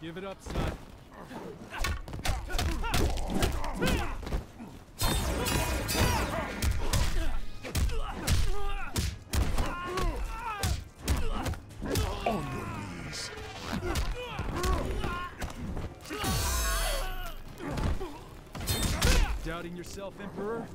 Give it up, son. On your knees. Doubting yourself, Emperor?